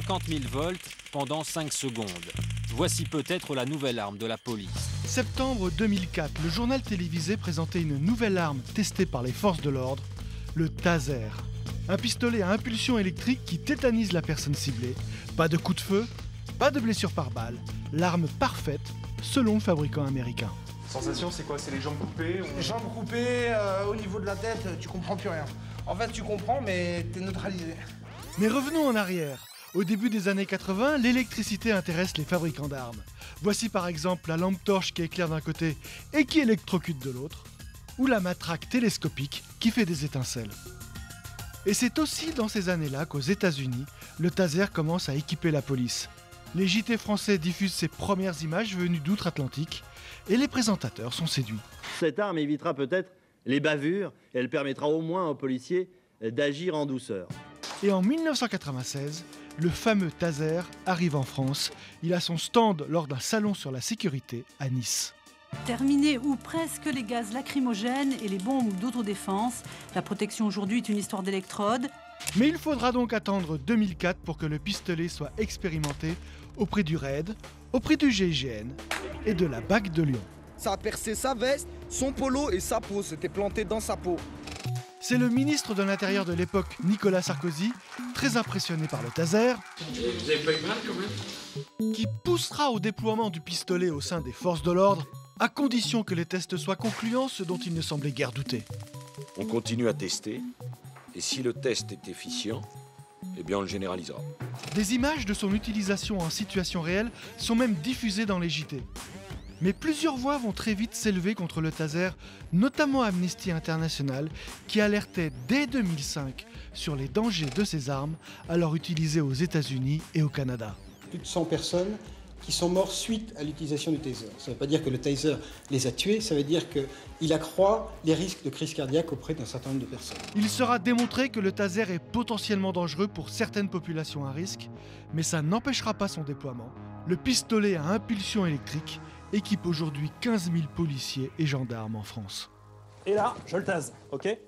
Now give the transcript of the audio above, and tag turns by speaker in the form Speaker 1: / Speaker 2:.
Speaker 1: 50 000 volts pendant 5 secondes. Voici peut-être la nouvelle arme de la police.
Speaker 2: Septembre 2004, le journal télévisé présentait une nouvelle arme testée par les forces de l'ordre, le taser. Un pistolet à impulsion électrique qui tétanise la personne ciblée. Pas de coup de feu, pas de blessure par balle. L'arme parfaite selon le fabricant américain.
Speaker 3: Sensation, c'est quoi? C'est les jambes coupées
Speaker 4: Les jambes coupées, euh, au niveau de la tête, tu comprends plus rien. En fait, tu comprends, mais t'es neutralisé.
Speaker 2: Mais revenons en arrière. Au début des années 80, l'électricité intéresse les fabricants d'armes. Voici par exemple la lampe torche qui éclaire d'un côté et qui électrocute de l'autre, ou la matraque télescopique qui fait des étincelles. Et c'est aussi dans ces années-là qu'aux États-Unis, le taser commence à équiper la police. Les JT français diffusent ses premières images venues d'outre-Atlantique et les présentateurs sont séduits.
Speaker 5: Cette arme évitera peut-être les bavures et elle permettra au moins aux policiers d'agir en douceur.
Speaker 2: Et en 1996, le fameux taser arrive en France. Il a son stand lors d'un salon sur la sécurité à Nice.
Speaker 6: Terminé ou presque les gaz lacrymogènes et les bombes d'autodéfense. La protection aujourd'hui est une histoire d'électrodes.
Speaker 2: Mais il faudra donc attendre 2004 pour que le pistolet soit expérimenté auprès du RAID, auprès du GIGN et de la BAC de Lyon.
Speaker 7: Ça a percé sa veste, son polo et sa peau. C'était planté dans sa peau.
Speaker 2: C'est le ministre de l'Intérieur de l'époque, Nicolas Sarkozy, très impressionné par le taser,
Speaker 8: Vous avez pas eu mal quand même
Speaker 2: qui poussera au déploiement du pistolet au sein des forces de l'ordre, à condition que les tests soient concluants, ce dont il ne semblait guère douter.
Speaker 9: On continue à tester, et si le test est efficient, eh bien on le généralisera.
Speaker 2: Des images de son utilisation en situation réelle sont même diffusées dans les JT. Mais plusieurs voix vont très vite s'élever contre le taser, notamment Amnesty International, qui alertait dès 2005 sur les dangers de ces armes, alors utilisées aux États-Unis et au Canada.
Speaker 10: plus de 100 personnes qui sont mortes suite à l'utilisation du taser. Ça ne veut pas dire que le taser les a tués, ça veut dire qu'il accroît les risques de crise cardiaque auprès d'un certain nombre de personnes.
Speaker 2: Il sera démontré que le taser est potentiellement dangereux pour certaines populations à risque, mais ça n'empêchera pas son déploiement. Le pistolet à impulsion électrique équipe aujourd'hui 15 000 policiers et gendarmes en France.
Speaker 11: Et là, je le tase, ok?